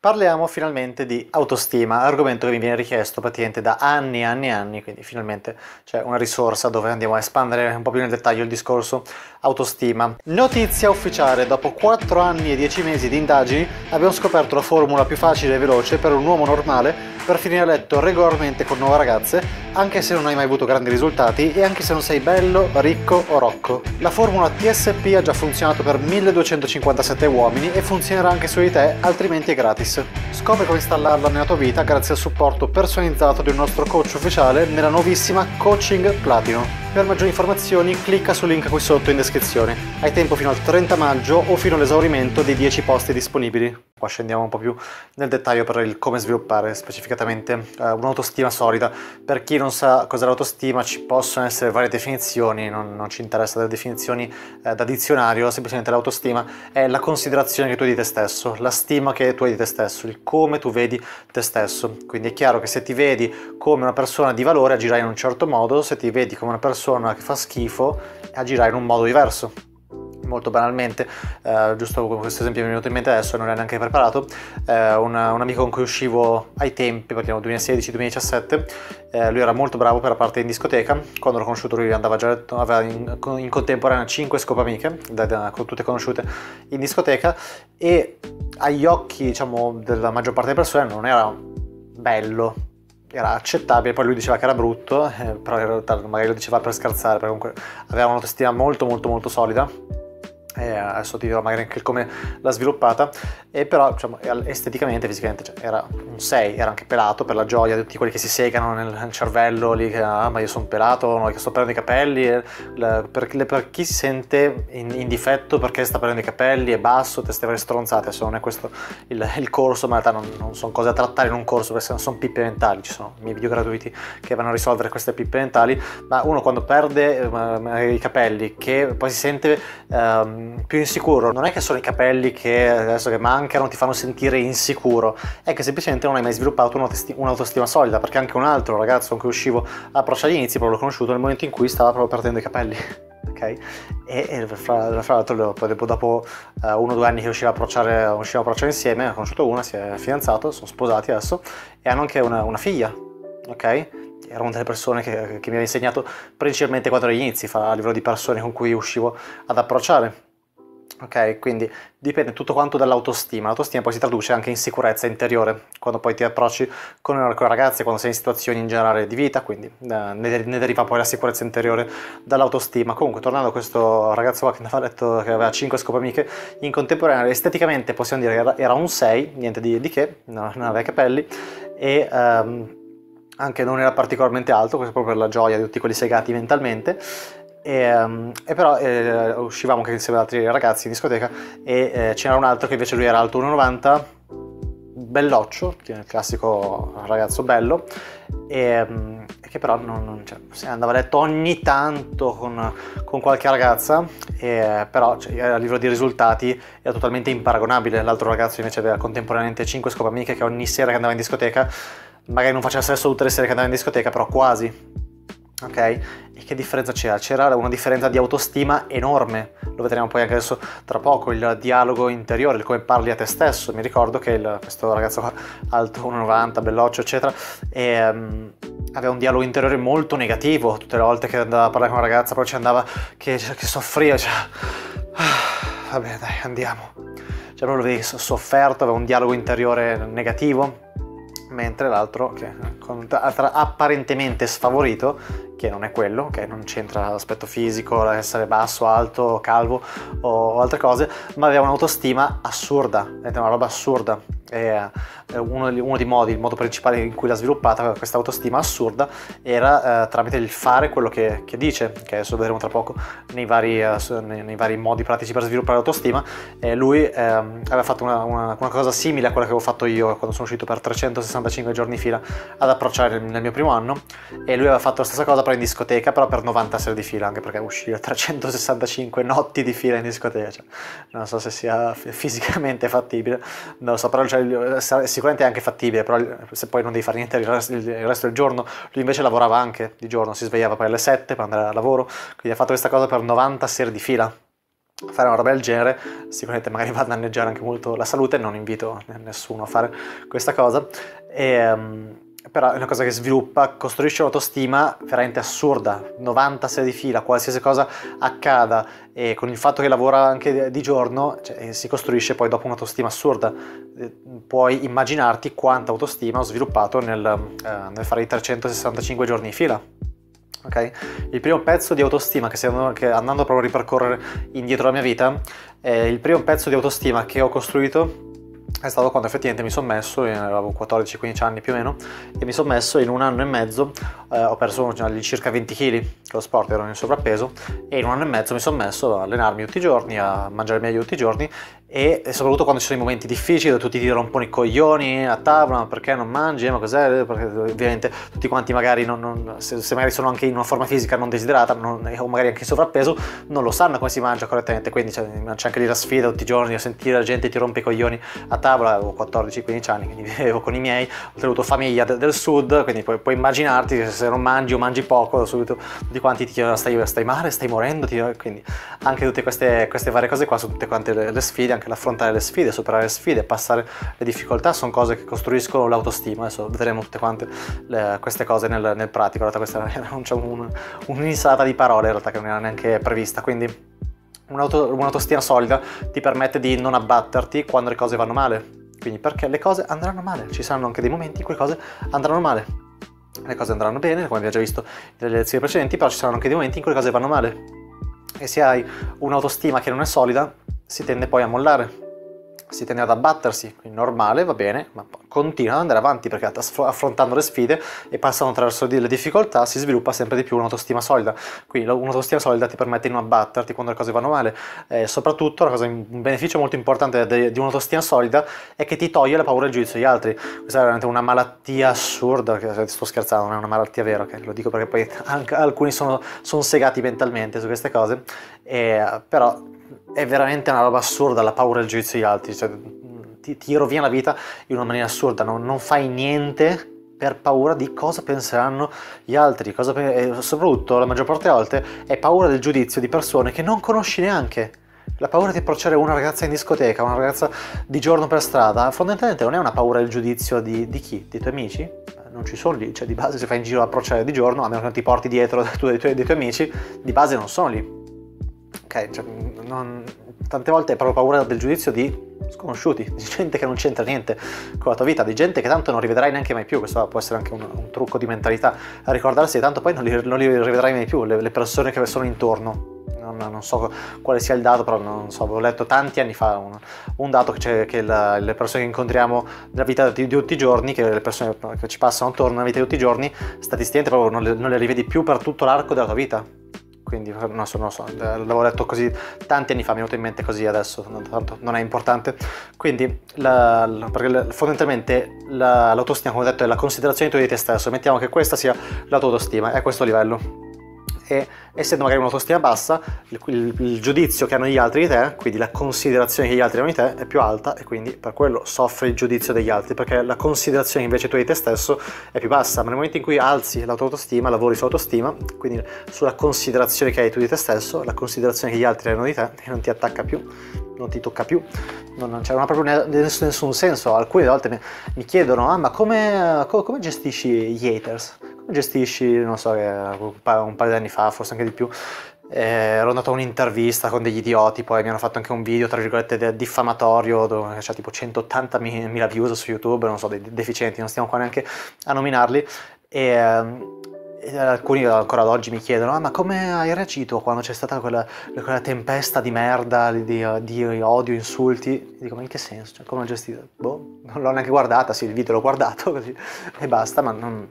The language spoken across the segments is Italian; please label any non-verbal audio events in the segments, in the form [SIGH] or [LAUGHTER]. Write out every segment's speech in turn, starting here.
Parliamo finalmente di autostima, argomento che mi viene richiesto praticamente da anni e anni e anni, quindi finalmente c'è una risorsa dove andiamo a espandere un po' più nel dettaglio il discorso autostima. Notizia ufficiale, dopo 4 anni e 10 mesi di indagini abbiamo scoperto la formula più facile e veloce per un uomo normale per finire a letto regolarmente con nuove ragazze, anche se non hai mai avuto grandi risultati e anche se non sei bello, ricco o rocco. La formula TSP ha già funzionato per 1257 uomini e funzionerà anche su di te, altrimenti è gratis. Scopri come installarla nella tua vita grazie al supporto personalizzato un nostro coach ufficiale nella nuovissima Coaching Platino. Per maggiori informazioni clicca sul link qui sotto in descrizione. Hai tempo fino al 30 maggio o fino all'esaurimento dei 10 posti disponibili. Qua scendiamo un po' più nel dettaglio per il come sviluppare specificatamente eh, un'autostima solida. Per chi non sa cos'è l'autostima ci possono essere varie definizioni, non, non ci interessa delle definizioni eh, da dizionario, semplicemente l'autostima è la considerazione che tu hai di te stesso, la stima che tu hai di te stesso, il come tu vedi te stesso. Quindi è chiaro che se ti vedi come una persona di valore agirai in un certo modo, se ti vedi come una persona che fa schifo agirai in un modo diverso molto banalmente, eh, giusto questo esempio mi è venuto in mente adesso, non era neanche preparato, eh, una, un amico con cui uscivo ai tempi, parliamo 2016-2017, eh, lui era molto bravo per la parte in discoteca, quando l'ho conosciuto lui andava già, aveva in, in contemporanea 5 scopamiche, da, da, tutte conosciute in discoteca e agli occhi diciamo, della maggior parte delle persone non era bello, era accettabile, poi lui diceva che era brutto, eh, però in realtà magari lo diceva per scherzare, perché comunque aveva un'autostima molto molto molto solida e adesso ti dirò magari anche come l'ha sviluppata, e però diciamo, esteticamente, fisicamente cioè, era un 6, era anche pelato per la gioia di tutti quelli che si segano nel cervello lì che ah ma io sono pelato, no, che sto perdendo i capelli, per, per, chi si sente in, in, difetto perché sta perdendo i capelli, è basso, teste varie stronzate, adesso non è questo il, il corso, ma in realtà non, non, sono cose da trattare in un corso perché non sono pippe mentali, ci sono i miei video gratuiti che vanno a risolvere queste pippe mentali, ma uno quando perde eh, i capelli, che poi si sente... Um, più insicuro. Non è che sono i capelli che adesso che mancano ti fanno sentire insicuro, è che semplicemente non hai mai sviluppato un'autostima solida, perché anche un altro ragazzo con cui uscivo approccio agli inizi, proprio l'ho conosciuto nel momento in cui stava proprio perdendo i capelli. [LAUGHS] Ok? E, e fra, fra l'altro dopo, dopo uh, uno o due anni che usciva a approcciare, usciva a approcciare insieme, ha conosciuto una, si è fidanzato, sono sposati adesso e hanno anche una, una figlia, ok? era una delle persone che, che, mi aveva insegnato principalmente quando ero agli inizi, a livello di persone con cui uscivo ad approcciare. Ok, quindi dipende tutto quanto dall'autostima. L'autostima poi si traduce anche in sicurezza interiore, quando poi ti approcci con una ragazza, quando sei in situazioni in generale di vita, quindi eh, ne, ne, deriva poi la sicurezza interiore dall'autostima. Comunque, tornando a questo ragazzo qua che andava a letto, che aveva 5 scopamiche, in contemporanea esteticamente possiamo dire che era, era un 6, niente di, di che, non, aveva capelli, e... Um, anche non era particolarmente alto, questo proprio per la gioia di tutti quelli segati mentalmente, e, um, e però eh, uscivamo anche insieme ad altri ragazzi in discoteca e eh, c'era un altro che invece lui era alto 1,90 belloccio, il classico ragazzo bello e, um, che però non, non, cioè, andava a letto ogni tanto con, con qualche ragazza e, però cioè, a livello di risultati era totalmente imparagonabile. L'altro ragazzo invece aveva contemporaneamente 5 scopamiche che ogni sera che andava in discoteca magari non faceva sesso tutte le sere che andava in discoteca però quasi ok? E che differenza c'era? C'era una differenza di autostima enorme, lo vedremo poi anche adesso tra poco, il dialogo interiore, il come parli a te stesso. Mi ricordo che il, questo ragazzo qua, alto 1,90, belloccio, eccetera, e, um, aveva un dialogo interiore molto negativo tutte le volte che andava a parlare con una ragazza, poi ci andava che, che soffriva, cioè, ah, vabbè dai, andiamo. Cioè proprio lo vedi sofferto, aveva un dialogo interiore negativo, mentre l'altro che apparentemente sfavorito che non è quello, che non c'entra l'aspetto fisico, essere basso, alto, calvo o altre cose, ma aveva un'autostima assurda, è una roba assurda. E uno, uno, dei modi, il modo principale in cui l'ha sviluppata questa autostima assurda era eh, tramite il fare quello che, che, dice, che adesso vedremo tra poco nei vari, eh, nei, nei vari modi pratici per sviluppare l'autostima. Lui eh, aveva fatto una, una, una, cosa simile a quella che avevo fatto io quando sono uscito per 365 giorni fila ad approcciare nel mio primo anno e lui aveva fatto la stessa cosa però in discoteca, però per 90 sere di fila, anche perché uscire 365 notti di fila in discoteca, cioè, non so se sia fisicamente fattibile, non lo so, però cioè, sicuramente è anche fattibile, però se poi non devi fare niente il resto, del giorno, lui invece lavorava anche di giorno, si svegliava poi alle 7 per andare a lavoro, quindi ha fatto questa cosa per 90 sere di fila fare una roba del genere sicuramente magari va a danneggiare anche molto la salute, non invito nessuno a fare questa cosa. E, um, però è una cosa che sviluppa, costruisce un'autostima veramente assurda, 90 serie di fila, qualsiasi cosa accada e con il fatto che lavora anche di giorno cioè, si costruisce poi dopo un'autostima assurda. Eh, puoi immaginarti quanta autostima ho sviluppato nel, eh, nel fare i 365 giorni di fila. Okay? Il primo pezzo di autostima che, andando, che andando proprio a ripercorrere indietro la mia vita, eh, il primo pezzo di autostima che ho costruito è stato quando effettivamente mi sono messo, avevo 14-15 anni più o meno, e mi sono messo in un anno e mezzo, eh, ho perso circa 20 kg, lo sport ero in sovrappeso, e in un anno e mezzo mi sono messo a allenarmi tutti i giorni, a mangiare meglio tutti i giorni e, soprattutto quando ci sono i momenti difficili dove tutti ti rompono i coglioni a tavola, ma perché non mangi, ma cos'è? Perché ovviamente tutti quanti magari, non, non, se, se, magari sono anche in una forma fisica non desiderata non, o magari anche in sovrappeso, non lo sanno come si mangia correttamente, quindi c'è, c'è anche lì la sfida tutti i giorni a sentire la gente ti rompe i coglioni a tavola, avevo 14-15 anni, quindi [LAUGHS] vivevo con i miei, ho tenuto famiglia del, del sud, quindi puoi, puoi, immaginarti se non mangi o mangi poco, subito tutti quanti ti chiedono stai, stai male, stai morendo, quindi anche tutte queste, queste varie cose qua sono tutte quante le, le sfide anche l'affrontare le sfide, superare le sfide, passare le difficoltà sono cose che costruiscono l'autostima. Adesso vedremo tutte quante le, queste cose nel, nel, pratico. In realtà questa è un, un, un'insalata di parole in realtà che non era neanche prevista. Quindi un'auto, un'autostima solida ti permette di non abbatterti quando le cose vanno male. Quindi perché le cose andranno male, ci saranno anche dei momenti in cui le cose andranno male. Le cose andranno bene, come abbiamo già visto nelle lezioni precedenti, però ci saranno anche dei momenti in cui le cose vanno male. E se hai un'autostima che non è solida, si tende poi a mollare, si tende ad abbattersi, quindi normale, va bene, ma continua ad andare avanti perché affrontando le sfide e passando attraverso le difficoltà si sviluppa sempre di più un'autostima solida. Quindi un'autostima solida ti permette di non abbatterti quando le cose vanno male. E soprattutto cosa, un beneficio molto importante di un'autostima solida è che ti toglie la paura e il giudizio degli altri. Questa è veramente una malattia assurda, sto scherzando, non è una malattia vera, okay? lo dico perché poi alcuni sono, sono segati mentalmente su queste cose, e, però è veramente una roba assurda la paura il giudizio degli altri, cioè, ti, ti, rovina la vita in una maniera assurda, non, non fai niente per paura di cosa penseranno gli altri, cosa, e soprattutto la maggior parte delle volte è paura del giudizio di persone che non conosci neanche. La paura di approcciare una ragazza in discoteca, una ragazza di giorno per strada, fondamentalmente non è una paura del giudizio di, di chi? Dei tuoi amici? Eh, non ci sono lì, cioè di base se fai in giro ad approcciare di giorno, a meno che non ti porti dietro [LAUGHS] tu dei tuoi, dei tuoi amici, di base non sono lì ok? Cioè, non, tante volte hai proprio paura del giudizio di sconosciuti, di gente che non c'entra niente con la tua vita, di gente che tanto non rivedrai neanche mai più, questo può essere anche un, un trucco di mentalità, a ricordarsi che tanto poi non li, non li rivedrai mai più, le, le, persone che sono intorno. Non, so quale sia il dato, però non so, avevo letto tanti anni fa un, un dato che, che la, le persone che incontriamo nella vita di, di, tutti i giorni, che le persone che ci passano attorno nella vita di tutti i giorni, statisticamente proprio non le, non le rivedi più per tutto l'arco della tua vita quindi non so, non so, l'avevo letto così tanti anni fa, mi è venuto in mente così adesso, tanto non è importante. Quindi, la, la, perché fondamentalmente la, l'autostima, come ho detto, è la considerazione di te stesso, mettiamo che questa sia la tua autostima, è questo livello e essendo magari un'autostima bassa, il, il, il, giudizio che hanno gli altri di te, quindi la considerazione che gli altri hanno di te è più alta e quindi per quello soffre il giudizio degli altri, perché la considerazione invece tu hai di te stesso è più bassa, ma nel momento in cui alzi la tua autostima, lavori sull'autostima, quindi sulla considerazione che hai tu di te stesso, la considerazione che gli altri hanno di te non ti attacca più, non ti tocca più, non, non, ha proprio nessun, nessun senso. Alcune volte mi, mi chiedono, ah ma come, come gestisci gli haters? gestisci, non so, un paio, un paio di anni fa, forse anche di più, eh, ero andato a un'intervista con degli idioti, poi mi hanno fatto anche un video, tra virgolette, diffamatorio, dove c'è tipo 180.000 views su YouTube, non so, dei deficienti, non stiamo qua neanche a nominarli, e, ehm, e alcuni ancora ad oggi mi chiedono, ah, ma come hai reagito quando c'è stata quella, quella tempesta di merda, di, di, odio, insulti? E dico, ma in che senso? Cioè, come ho gestito? Boh, non l'ho neanche guardata, sì, il video l'ho guardato [LAUGHS] così, e basta, ma non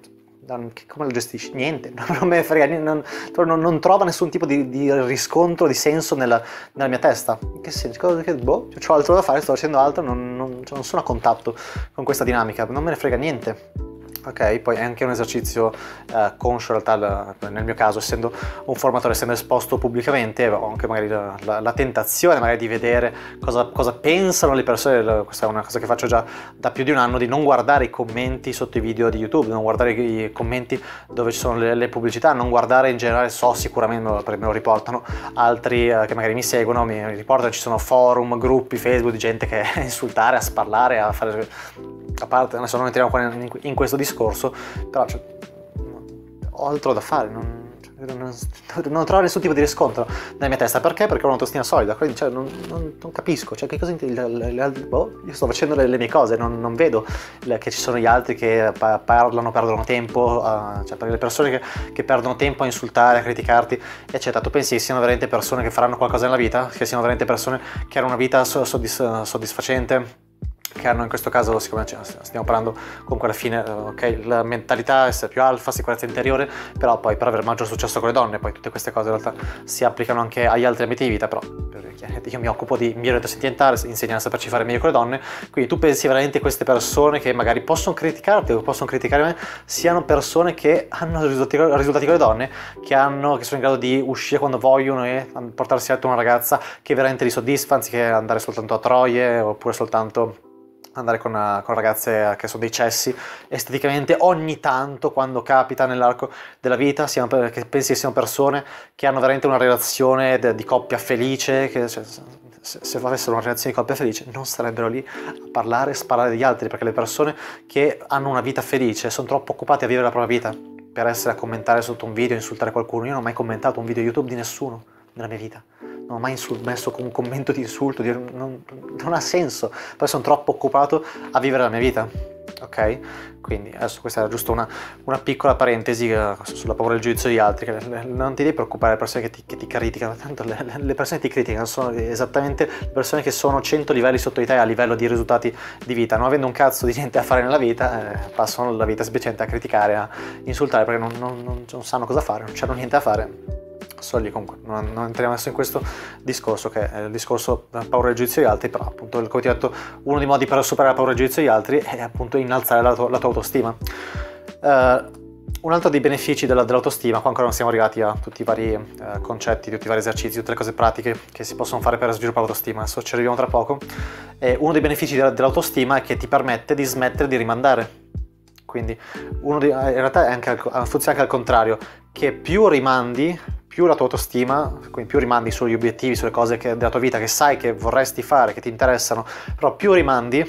come lo gestisci? Niente, non me frega niente, non, non, trova nessun tipo di, di, riscontro, di senso nella, nella mia testa. In che senso? Cosa che, boh, ho altro da fare, sto facendo altro, non, non, cioè non sono a contatto con questa dinamica, non me ne frega niente ok? Poi è anche un esercizio eh, conscio in realtà nel mio caso, essendo un formatore, essendo esposto pubblicamente, ho anche magari la, la, la tentazione magari di vedere cosa, cosa, pensano le persone, questa è una cosa che faccio già da più di un anno, di non guardare i commenti sotto i video di YouTube, non guardare i commenti dove ci sono le, le pubblicità, non guardare in generale, so sicuramente, me lo riportano altri eh, che magari mi seguono, mi riportano, ci sono forum, gruppi, Facebook di gente che a insultare, a sparlare, a fare a parte, adesso non entriamo qua in, in questo discorso, però cioè, ho altro da fare, non, cioè, non, non, trovo nessun tipo di riscontro nella mia testa, perché? Perché ho un'autostima solida, quindi cioè, non, non, capisco, cioè, che cosa le, le, le, boh, io sto facendo le, mie cose, non, vedo che ci sono gli altri che parlano, perdono tempo, uh, cioè per le persone che, che, perdono tempo a insultare, a criticarti, eccetera, tu pensi che siano veramente persone che faranno qualcosa nella vita, che siano veramente persone che hanno una vita soddisf- soddisfacente? Che hanno in questo caso, siccome stiamo parlando comunque alla fine, eh, ok, la mentalità essere più alfa, sicurezza interiore, però poi per avere maggior successo con le donne, poi tutte queste cose in realtà si applicano anche agli altri ambiti di vita, però io mi occupo di miglioramento sentimentale, insegnare a saperci fare meglio con le donne, quindi tu pensi veramente queste persone che magari possono criticarti o possono criticare me, siano persone che hanno risultati, risultati con le donne, che, hanno, che sono in grado di uscire quando vogliono e portarsi a una ragazza che veramente li soddisfa, anziché andare soltanto a troie oppure soltanto andare con, eh, con, ragazze che sono dei cessi esteticamente ogni tanto quando capita nell'arco della vita siano, che pensi che siano persone che hanno veramente una relazione de, di coppia felice che, cioè, se, se avessero una relazione di coppia felice non starebbero lì a parlare e sparare degli altri perché le persone che hanno una vita felice sono troppo occupate a vivere la propria vita. Per essere a commentare sotto un video insultare qualcuno io non ho mai commentato un video youtube di nessuno nella mia vita non ho mai messo un commento di insulto, di, non, non, ha senso, poi sono troppo occupato a vivere la mia vita, ok? Quindi adesso questa era giusto una, una piccola parentesi eh, sulla paura del giudizio di altri, non ti devi preoccupare le persone che ti, che ti criticano, tanto le, le, persone che ti criticano sono esattamente le persone che sono 100 livelli sotto di te a livello di risultati di vita, non avendo un cazzo di niente a fare nella vita, eh, passano la vita semplicemente a criticare, a insultare perché non, non, non sanno cosa fare, non c'hanno niente a fare soldi comunque non, non, entriamo adesso in questo discorso che è il discorso paura del giudizio degli altri però appunto come ti ho detto uno dei modi per superare la paura del giudizio degli altri è appunto innalzare la, la tua autostima uh, un altro dei benefici della, dell'autostima, qua ancora non siamo arrivati a tutti i vari eh, concetti, tutti i vari esercizi, tutte le cose pratiche che si possono fare per sviluppare l'autostima, adesso ci arriviamo tra poco. E uno dei benefici della, dell'autostima è che ti permette di smettere di rimandare. Quindi di, in realtà anche, funziona anche al contrario, che più rimandi, più la tua autostima, quindi più rimandi sugli obiettivi, sulle cose che, della tua vita che sai che vorresti fare, che ti interessano, però più rimandi,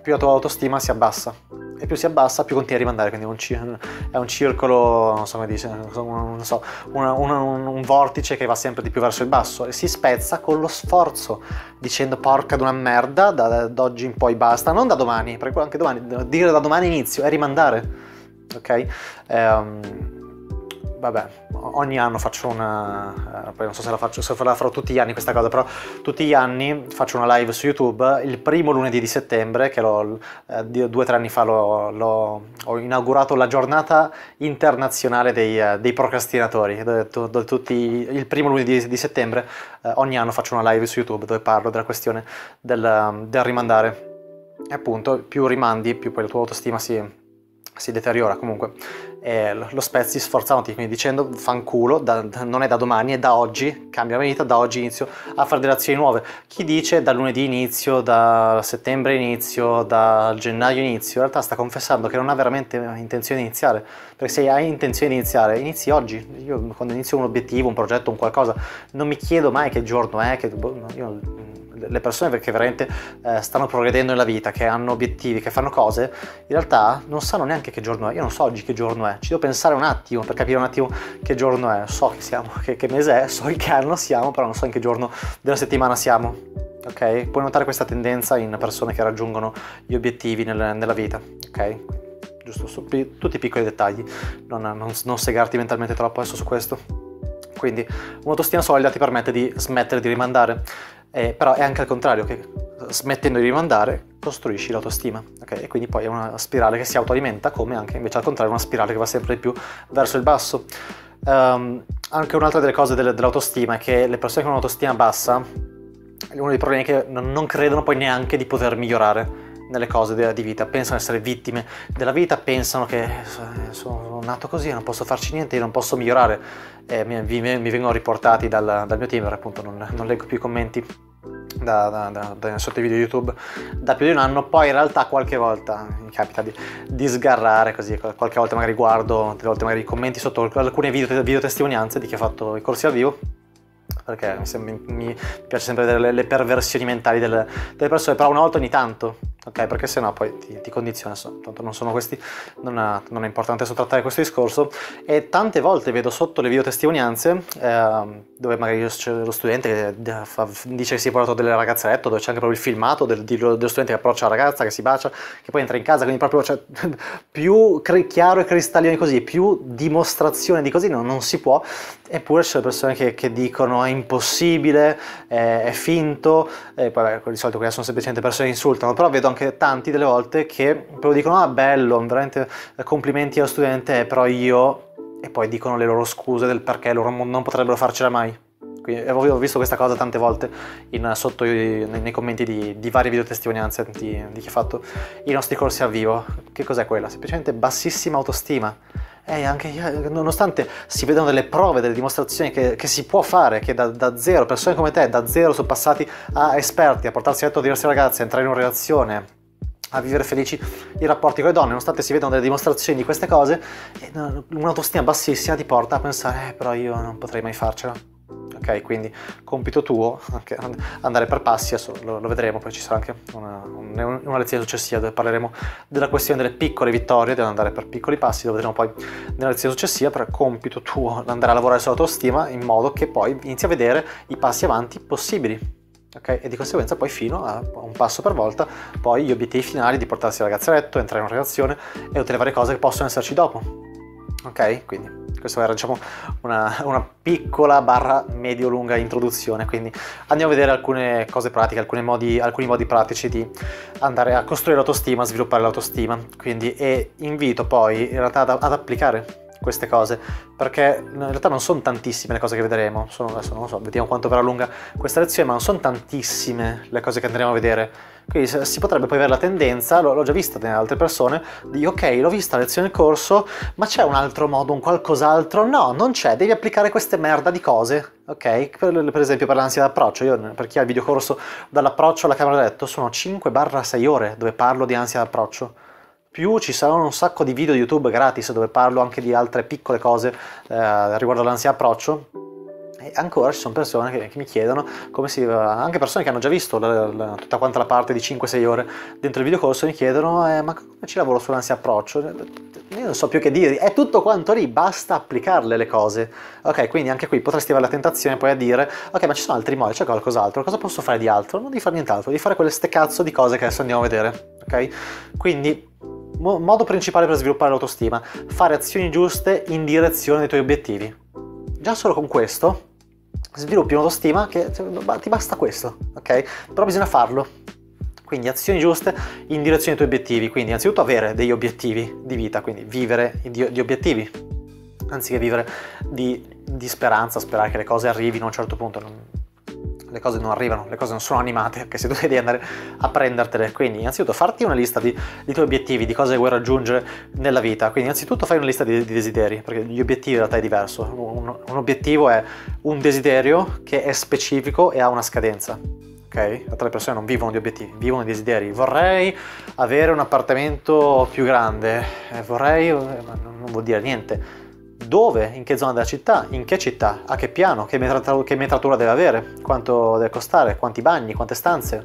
più la tua autostima si abbassa. E più si abbassa, più continui a rimandare, quindi è un, è un circolo, non so come dice, non so, un, un, vortice che va sempre di più verso il basso e si spezza con lo sforzo, dicendo porca d'una merda, da, da oggi in poi basta, non da domani, perché anche domani, dire da domani inizio è rimandare, ok? Um, vabbè, ogni anno faccio una, eh, poi non so se la, faccio, se la farò tutti gli anni questa cosa, però tutti gli anni faccio una live su YouTube. Il primo lunedì di settembre, che l'ho, eh, due o tre anni fa l'ho, l'ho, ho inaugurato la giornata internazionale dei, eh, dei procrastinatori, dove, dove, tutti, il primo lunedì di settembre eh, ogni anno faccio una live su YouTube dove parlo della questione del, del rimandare. E appunto, più rimandi, più poi la tua autostima si si deteriora. Comunque e lo spezzi sforzandoti quindi dicendo fanculo da, non è da domani è da oggi cambia vita da oggi inizio a fare delle azioni nuove. Chi dice da lunedì inizio da settembre inizio da gennaio inizio in realtà sta confessando che non ha veramente intenzione di iniziare perché se hai intenzione di iniziare inizi oggi. Io quando inizio un obiettivo un progetto un qualcosa non mi chiedo mai che giorno è che boh, io le persone che veramente eh, stanno progredendo nella vita, che hanno obiettivi, che fanno cose, in realtà non sanno neanche che giorno è. Io non so oggi che giorno è, ci devo pensare un attimo per capire un attimo che giorno è. So che siamo, che, che mese è, so in che anno siamo, però non so in che giorno della settimana siamo. Ok? Puoi notare questa tendenza in persone che raggiungono gli obiettivi nel, nella vita. Ok? Giusto, su, tutti i piccoli dettagli, non, non, non segarti mentalmente troppo adesso su questo. Quindi un'autostima solida ti permette di smettere di rimandare, eh, però è anche al contrario, che smettendo di rimandare costruisci l'autostima, okay? E quindi poi è una spirale che si autoalimenta, come anche invece al contrario una spirale che va sempre di più verso il basso. Um, anche un'altra delle cose dell'autostima è che le persone con un'autostima bassa, uno dei problemi è che non credono poi neanche di poter migliorare nelle cose di vita, pensano di essere vittime della vita, pensano che eh, sono nato così, non posso farci niente, non posso migliorare. Eh, mi, mi, vengono riportati dal, dal mio team, appunto non, non leggo più i commenti da, da, da, sotto i video YouTube da più di un anno, poi in realtà qualche volta mi capita di, di sgarrare così, qualche volta magari guardo, delle volte magari commenti sotto alcune video, video testimonianze di chi ha fatto i corsi al vivo perché mi, sembra, mi, piace sempre vedere le, le perversioni mentali delle, delle, persone, però una volta ogni tanto, ok? Perché sennò poi ti, ti condiziona, tanto non sono questi, non, è, non è importante sottrattare questo discorso e tante volte vedo sotto le video testimonianze eh, dove magari c'è lo studente che fa, dice che si è portato delle ragazze a letto, dove c'è anche proprio il filmato del, dello studente che approccia la ragazza, che si bacia, che poi entra in casa, quindi proprio cioè, [LAUGHS] più chiaro e cristallino di così, più dimostrazione di così non, non si può, eppure c'è persone che, che dicono è impossibile, è, è finto, e poi beh, di solito quelle sono semplicemente persone che insultano, però vedo anche tanti delle volte che proprio dicono ah bello, veramente complimenti allo studente, però io... e poi dicono le loro scuse del perché loro non potrebbero farcela mai. Quindi, ho visto questa cosa tante volte in, sotto i, nei, commenti di, di, varie videotestimonianze di, di chi ha fatto i nostri corsi a vivo. Che cos'è quella? Semplicemente bassissima autostima e anche nonostante si vedano delle prove, delle dimostrazioni che, che si può fare, che da, da, zero, persone come te, da zero sono passati a esperti, a portarsi a letto diverse ragazze, a entrare in una relazione, a vivere felici i rapporti con le donne, nonostante si vedano delle dimostrazioni di queste cose, un'autostima bassissima ti porta a pensare, eh, però io non potrei mai farcela ok? Quindi compito tuo, anche andare per passi, adesso lo, lo vedremo, poi ci sarà anche una, una, lezione successiva dove parleremo della questione delle piccole vittorie, di andare per piccoli passi, lo vedremo poi nella lezione successiva, però compito tuo andare a lavorare sull'autostima in modo che poi inizi a vedere i passi avanti possibili. Okay? E di conseguenza poi fino a un passo per volta, poi gli obiettivi finali di portarsi la ragazza a letto, entrare in una relazione e tutte le varie cose che possono esserci dopo. Ok? Quindi questa era diciamo una, una piccola barra medio-lunga introduzione, quindi andiamo a vedere alcune cose pratiche, alcuni modi, alcuni modi pratici di andare a costruire l'autostima, sviluppare l'autostima, quindi e invito poi in realtà ad, ad applicare queste cose perché in realtà non sono tantissime le cose che vedremo. Sono, adesso non so, vediamo quanto verrà lunga questa lezione ma non sono tantissime le cose che andremo a vedere quindi si potrebbe poi avere la tendenza, l'ho già vista nelle altre persone, di ok, l'ho vista la lezione corso, ma c'è un altro modo, un qualcos'altro? No, non c'è, devi applicare queste merda di cose, ok? Per, per esempio per l'ansia d'approccio, io per chi ha il videocorso dall'approccio alla camera da letto sono 5-6 ore dove parlo di ansia d'approccio più ci saranno un sacco di video di YouTube gratis dove parlo anche di altre piccole cose eh, riguardo all'ansia approccio e ancora ci sono persone che, che mi chiedono come si anche persone che hanno già visto la, la, tutta quanta la parte di 5-6 ore dentro il videocorso mi chiedono eh, ma come ci lavoro sull'ansia approccio? Io non so più che dire, è tutto quanto lì, basta applicarle le cose. Ok, quindi anche qui potresti avere la tentazione poi a dire ok ma ci sono altri modi, c'è qualcos'altro, cosa posso fare di altro? Non devi fare nient'altro, devi fare quelle ste cazzo di cose che adesso andiamo a vedere. Ok? Quindi modo principale per sviluppare l'autostima, fare azioni giuste in direzione dei tuoi obiettivi. Già solo con questo sviluppi un'autostima che ti basta questo, ok? Però bisogna farlo. Quindi azioni giuste in direzione dei tuoi obiettivi. Quindi innanzitutto avere degli obiettivi di vita, quindi vivere di, di obiettivi, anziché vivere di, di, speranza, sperare che le cose arrivino a un certo punto. Non, le cose non arrivano, le cose non sono animate, anche se tu devi andare a prendertele. Quindi, innanzitutto, farti una lista di, di tuoi obiettivi, di cose vuoi raggiungere nella vita. Quindi, innanzitutto, fai una lista di, di desideri, perché gli obiettivi in realtà è diverso. Un, un, obiettivo è un desiderio che è specifico e ha una scadenza. Ok? Altre persone non vivono di obiettivi, vivono di desideri. Vorrei avere un appartamento più grande, eh, vorrei, ma non vuol dire niente dove, in che zona della città, in che città, a che piano, che metratura, che metratura deve avere, quanto deve costare, quanti bagni, quante stanze,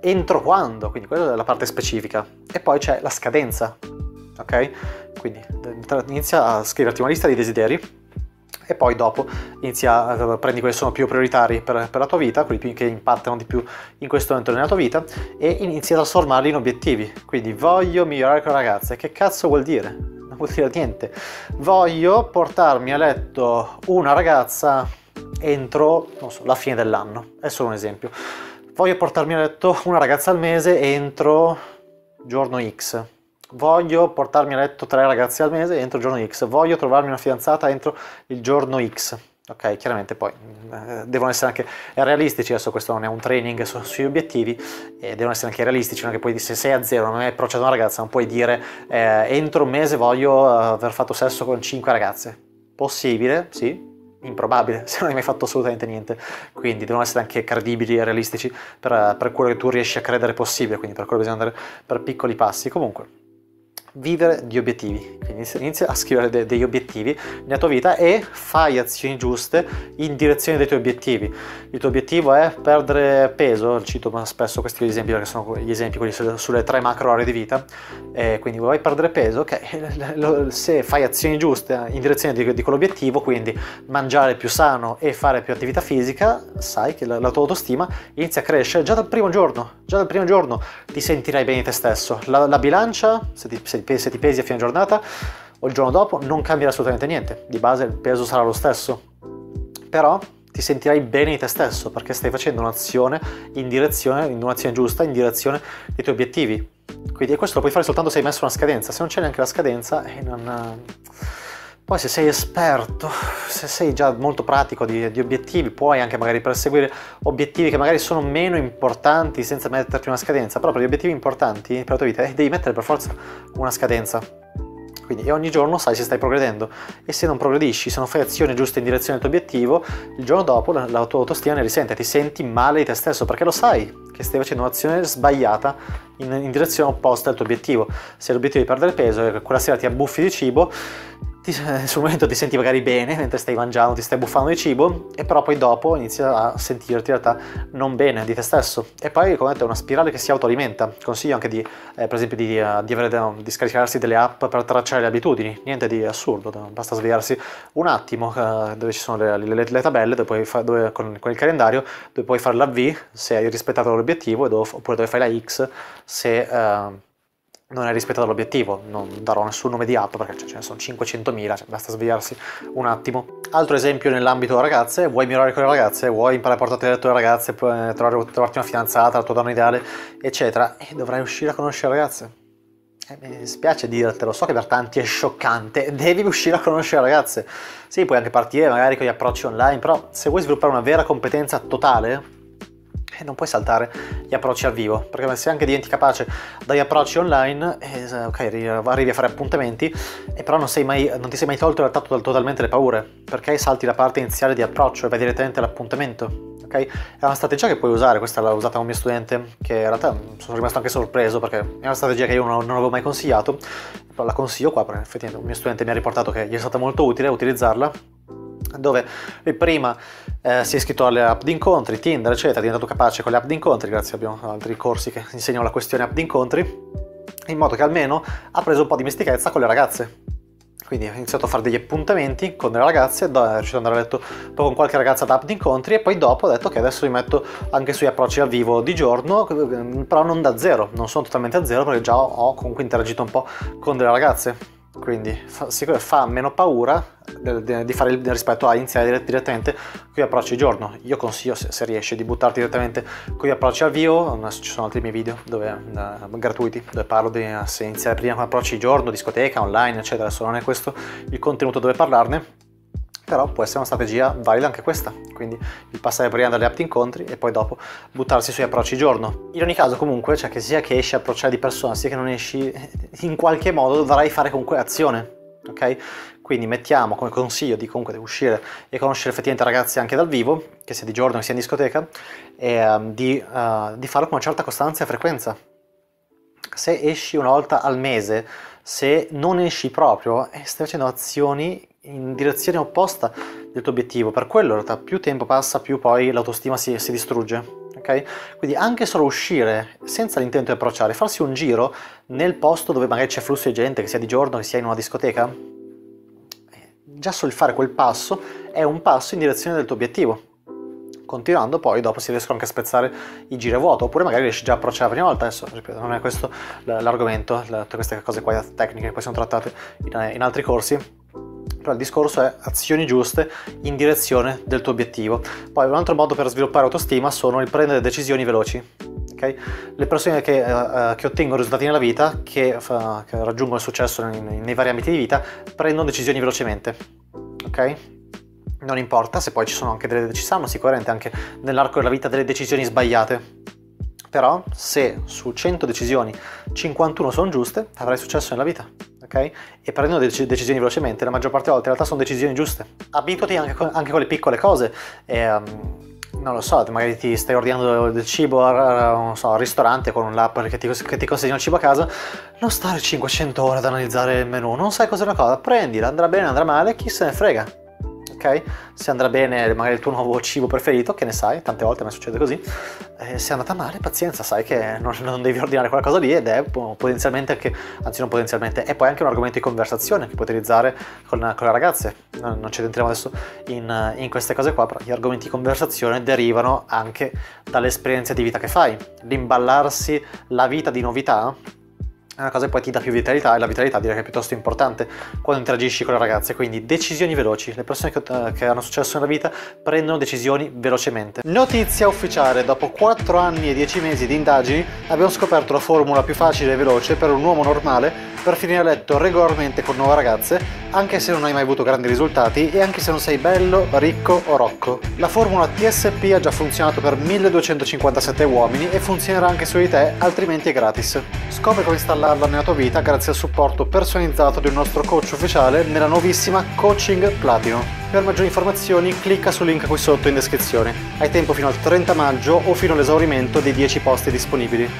entro quando, quindi quella è la parte specifica. E poi c'è la scadenza, ok? Quindi inizia a scriverti una lista di desideri e poi dopo inizia, prendi quelli che sono più prioritari per, per, la tua vita, quelli che impattano di più in questo momento nella tua vita e inizi a trasformarli in obiettivi. Quindi voglio migliorare con ragazze, che cazzo vuol dire? Vuol dire niente. Voglio portarmi a letto una ragazza entro so, la fine dell'anno. È solo un esempio. Voglio portarmi a letto una ragazza al mese entro giorno X. Voglio portarmi a letto tre ragazze al mese entro giorno X. Voglio trovarmi una fidanzata entro il giorno X. ok? Chiaramente poi eh, devono essere anche realistici, adesso questo non è un training su, sugli obiettivi, eh, devono essere anche realistici, non che poi se sei a zero, non hai approcciato una ragazza, non puoi dire eh, entro un mese voglio eh, aver fatto sesso con cinque ragazze. Possibile, sì, improbabile [LAUGHS] se non hai mai fatto assolutamente niente quindi devono essere anche credibili e realistici per, per quello che tu riesci a credere possibile quindi per quello bisogna andare per piccoli passi comunque vivere di obiettivi. Quindi inizia a scrivere de- degli obiettivi nella tua vita e fai azioni giuste in direzione dei tuoi obiettivi. Il tuo obiettivo è perdere peso, cito spesso questi esempi perché sono gli esempi quelli sulle, sulle tre macro aree di vita, eh, quindi vuoi perdere peso, ok, [LAUGHS] se fai azioni giuste in direzione di, di quell'obiettivo, quindi mangiare più sano e fare più attività fisica, sai che la, la tua autostima inizia a crescere già dal primo giorno, già dal primo giorno ti sentirai bene te stesso. La, la bilancia, se ti, se se ti pesi a fine giornata o il giorno dopo non cambierà assolutamente niente, di base il peso sarà lo stesso, però ti sentirai bene di te stesso perché stai facendo un'azione in direzione, in un'azione giusta, in direzione dei tuoi obiettivi. Quindi questo lo puoi fare soltanto se hai messo una scadenza, se non c'è neanche la scadenza eh, non... Poi se sei esperto, se sei già molto pratico di, di, obiettivi, puoi anche magari perseguire obiettivi che magari sono meno importanti senza metterti una scadenza, però per gli obiettivi importanti per la tua vita eh, devi mettere per forza una scadenza. Quindi ogni giorno sai se stai progredendo e se non progredisci, se non fai azioni giuste in direzione del tuo obiettivo, il giorno dopo la, la tua autostima ne risente, ti senti male di te stesso perché lo sai che stai facendo un'azione sbagliata in, in direzione opposta al tuo obiettivo. Se l'obiettivo è perdere peso e quella sera ti abbuffi di cibo, ti, sul momento ti senti magari bene mentre stai mangiando, ti stai buffando di cibo, e però poi dopo inizi a sentirti in realtà non bene di te stesso. E poi, come detto, è una spirale che si autoalimenta. Consiglio anche di, eh, per esempio, di, uh, di, avere, di, scaricarsi delle app per tracciare le abitudini. Niente di assurdo, basta svegliarsi un attimo uh, dove ci sono le, le, le tabelle, dove fa, dove, con, con, il calendario, dove puoi fare la V se hai rispettato l'obiettivo, oppure dove fai la X se... Uh, non hai rispettato l'obiettivo, non darò nessun nome di app perché ce ne sono 500.000, cioè basta svegliarsi un attimo. Altro esempio nell'ambito ragazze, vuoi migliorare con le ragazze, vuoi imparare a portarti le ragazze, puoi trovare, trovarti una fidanzata, la tua donna ideale, eccetera, e dovrai uscire a conoscere ragazze. Eh, mi spiace dirtelo, so che per tanti è scioccante, [LAUGHS] devi uscire a conoscere ragazze. Sì, puoi anche partire magari con gli approcci online, però se vuoi sviluppare una vera competenza totale, e non puoi saltare gli approcci al vivo, perché se anche diventi capace dagli approcci online, eh, ok, arrivi a fare appuntamenti, e però non, mai, non ti sei mai tolto in realtà totalmente le paure, perché salti la parte iniziale di approccio e vai direttamente all'appuntamento. Okay? È una strategia che puoi usare, questa l'ho usata con un mio studente, che in realtà sono rimasto anche sorpreso perché è una strategia che io non, avevo mai consigliato, la consiglio qua perché effettivamente un mio studente mi ha riportato che gli è stata molto utile utilizzarla dove prima eh, si è iscritto alle app di incontri, Tinder, eccetera, è diventato capace con le app di incontri, grazie abbiamo altri corsi che insegnano la questione app di incontri, in modo che almeno ha preso un po' di mestichezza con le ragazze. Quindi ha iniziato a fare degli appuntamenti con delle ragazze, è riuscito ad andare a letto poi con qualche ragazza da app di incontri e poi dopo ha detto che adesso mi metto anche sugli approcci al vivo di giorno, però non da zero, non sono totalmente a zero perché già ho comunque interagito un po' con delle ragazze quindi fa, fa meno paura di fare il, rispetto a iniziare direttamente con gli approcci giorno. Io consiglio, se, se riesci, di buttarti direttamente con gli approcci al ci sono altri miei video dove, uh, gratuiti dove parlo di se iniziare prima con approcci giorno, discoteca, online, eccetera. Adesso non è questo il contenuto dove parlarne, però può essere una strategia valida anche questa, quindi il passare prima dalle app incontri e poi dopo buttarsi sui approcci giorno. In ogni caso comunque, cioè che sia che esci a approcciare di persona, sia che non esci, [LAUGHS] in qualche modo dovrai fare comunque azione, ok? Quindi mettiamo come consiglio di comunque uscire e conoscere effettivamente ragazzi anche dal vivo, che sia di giorno che sia in discoteca, e um, di, uh, di farlo con una certa costanza e frequenza. Se esci una volta al mese, se non esci proprio, eh, stai facendo azioni in direzione opposta del tuo obiettivo. Per quello in realtà più tempo passa, più poi l'autostima si, si distrugge. Okay? Quindi anche solo uscire senza l'intento di approcciare, farsi un giro nel posto dove magari c'è flusso di gente, che sia di giorno, che sia in una discoteca, eh, già solo fare quel passo è un passo in direzione del tuo obiettivo. Continuando poi dopo si riescono anche a spezzare i giri a vuoto, oppure magari riesci già a approcciare la prima volta, adesso ripeto, non è questo l'argomento, tutte queste cose qua tecniche che poi sono trattate in, in altri corsi, però il discorso è azioni giuste in direzione del tuo obiettivo. Poi un altro modo per sviluppare autostima sono il prendere decisioni veloci. Okay? Le persone che, uh, che, ottengono risultati nella vita, che, uh, che raggiungono il successo nei, nei, vari ambiti di vita, prendono decisioni velocemente. Ok? non importa se poi ci sono anche delle ci saranno sicuramente anche nell'arco della vita delle decisioni sbagliate. Però se su 100 decisioni 51 sono giuste, avrai successo nella vita. Ok? E prendendo dec- decisioni velocemente, la maggior parte delle volte in realtà sono decisioni giuste. Abituati anche con, anche con le piccole cose. E, um, non lo so, magari ti stai ordinando del cibo al, so, al ristorante con l'app che ti, che ti, consegna il cibo a casa, non stare 500 ore ad analizzare il menù, non sai cos'è una cosa, prendila, andrà bene, andrà male, chi se ne frega ok? Se andrà bene magari il tuo nuovo cibo preferito, che ne sai, tante volte me succede così, eh, se è andata male, pazienza, sai che non, non, devi ordinare quella cosa lì ed è potenzialmente anche, anzi non potenzialmente, è poi anche un argomento di conversazione che puoi utilizzare con, con le ragazze. Non, non ci entriamo adesso in, in queste cose qua, però gli argomenti di conversazione derivano anche dalle esperienze di vita che fai. L'imballarsi la vita di novità è una cosa che poi ti dà più vitalità e la vitalità direi che è piuttosto importante quando interagisci con le ragazze, quindi decisioni veloci, le persone che, uh, che hanno successo nella vita prendono decisioni velocemente. Notizia ufficiale, dopo 4 anni e 10 mesi di indagini abbiamo scoperto la formula più facile e veloce per un uomo normale per finire a letto regolarmente con nuove ragazze, anche se non hai mai avuto grandi risultati e anche se non sei bello, ricco o rocco. La formula TSP ha già funzionato per 1257 uomini e funzionerà anche su di te, altrimenti è gratis. Scopri come installarla nella tua vita grazie al supporto personalizzato un nostro coach ufficiale nella nuovissima Coaching Platino. Per maggiori informazioni clicca sul link qui sotto in descrizione. Hai tempo fino al 30 maggio o fino all'esaurimento dei 10 posti disponibili.